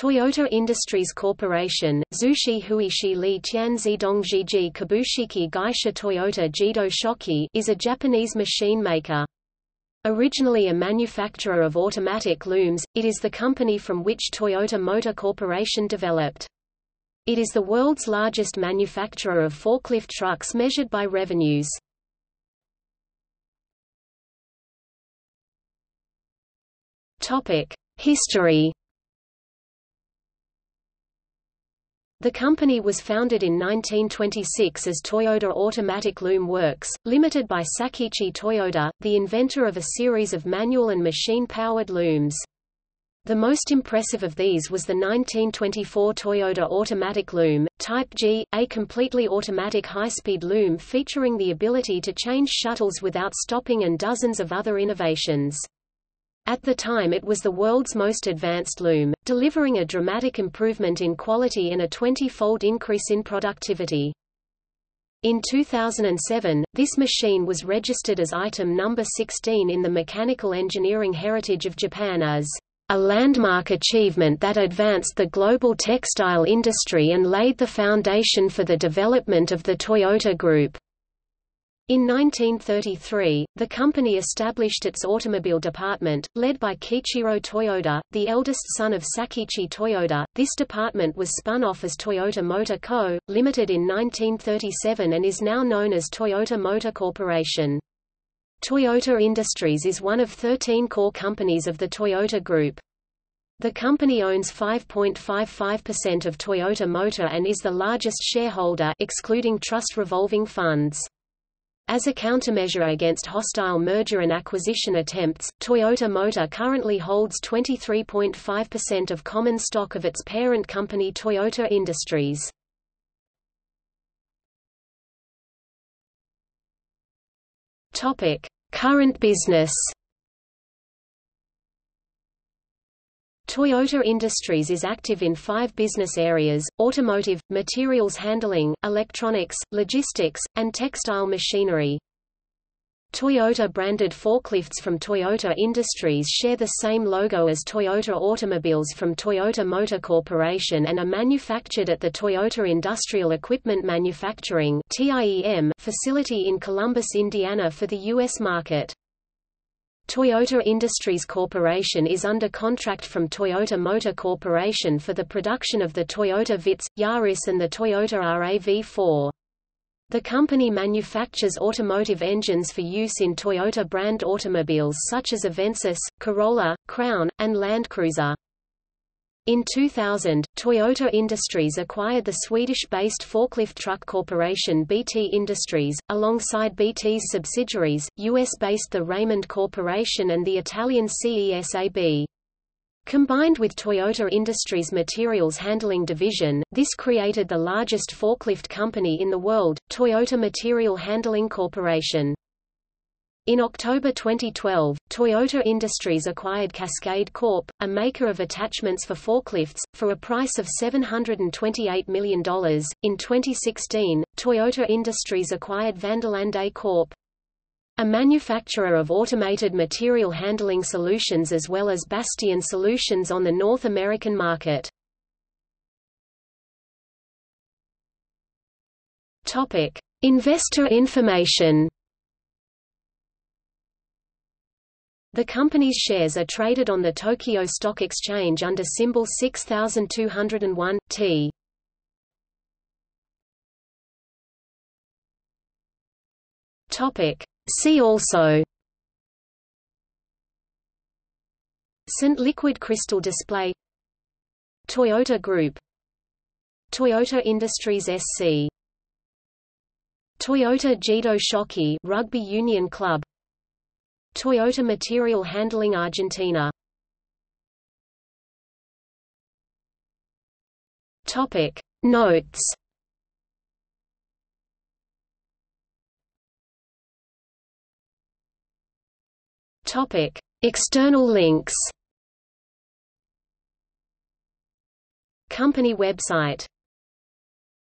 Toyota Industries Corporation, Zushi Huishi Li Tianzi Dongjiji Kabushiki Gaisha Toyota Jido Shoki is a Japanese machine maker. Originally a manufacturer of automatic looms, it is the company from which Toyota Motor Corporation developed. It is the world's largest manufacturer of forklift trucks measured by revenues. History The company was founded in 1926 as Toyota Automatic Loom Works, limited by Sakichi Toyoda, the inventor of a series of manual and machine-powered looms. The most impressive of these was the 1924 Toyota Automatic Loom, Type G, a completely automatic high-speed loom featuring the ability to change shuttles without stopping and dozens of other innovations. At the time it was the world's most advanced loom, delivering a dramatic improvement in quality and a 20-fold increase in productivity. In 2007, this machine was registered as item number 16 in the Mechanical Engineering Heritage of Japan as a landmark achievement that advanced the global textile industry and laid the foundation for the development of the Toyota Group. In 1933, the company established its automobile department, led by Kiichiro Toyoda, the eldest son of Sakichi Toyoda. This department was spun off as Toyota Motor Co., Limited in 1937 and is now known as Toyota Motor Corporation. Toyota Industries is one of 13 core companies of the Toyota Group. The company owns 5.55% of Toyota Motor and is the largest shareholder excluding trust revolving funds. As a countermeasure against hostile merger and acquisition attempts, Toyota Motor currently holds 23.5% of common stock of its parent company Toyota Industries. Topic: Current business. Toyota Industries is active in five business areas, automotive, materials handling, electronics, logistics, and textile machinery. Toyota-branded forklifts from Toyota Industries share the same logo as Toyota automobiles from Toyota Motor Corporation and are manufactured at the Toyota Industrial Equipment Manufacturing facility in Columbus, Indiana for the U.S. market. Toyota Industries Corporation is under contract from Toyota Motor Corporation for the production of the Toyota Vitz, Yaris and the Toyota RAV4. The company manufactures automotive engines for use in Toyota brand automobiles such as Avensis, Corolla, Crown, and Land Cruiser. In 2000, Toyota Industries acquired the Swedish-based forklift truck corporation BT Industries, alongside BT's subsidiaries, US-based the Raymond Corporation and the Italian CESAB. Combined with Toyota Industries' materials handling division, this created the largest forklift company in the world, Toyota Material Handling Corporation. In October 2012, Toyota Industries acquired Cascade Corp., a maker of attachments for forklifts, for a price of $728 million. In 2016, Toyota Industries acquired Vanderlande Corp., a manufacturer of automated material handling solutions as well as Bastian solutions on the North American market. Investor information. The company's shares are traded on the Tokyo Stock Exchange under symbol 6201, T. See also. ST Liquid Crystal Display. Toyota Group. Toyota Industries SC Toyota Jido Shoki Rugby Union Club Toyota Material Handling Argentina. Topic. Notes. Topic. External links. Company website